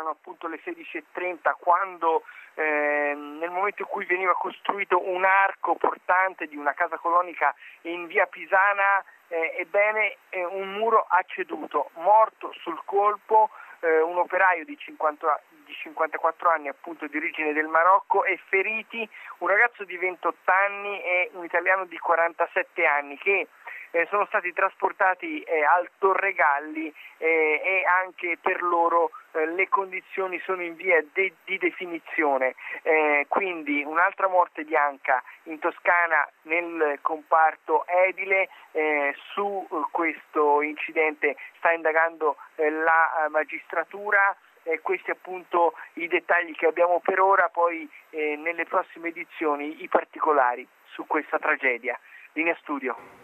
erano appunto le 16.30 quando eh, nel momento in cui veniva costruito un arco portante di una casa colonica in via Pisana, eh, ebbene eh, un muro ha ceduto, morto sul colpo eh, un operaio di, 50, di 54 anni appunto di origine del Marocco e feriti un ragazzo di 28 anni e un italiano di 47 anni che eh, sono stati trasportati eh, al Torregalli eh, e anche per loro eh, le condizioni sono in via de- di definizione. Eh, quindi un'altra morte bianca in Toscana nel comparto edile. Eh, su questo incidente sta indagando la magistratura. Eh, questi appunto i dettagli che abbiamo per ora, poi eh, nelle prossime edizioni i particolari su questa tragedia. Linea studio.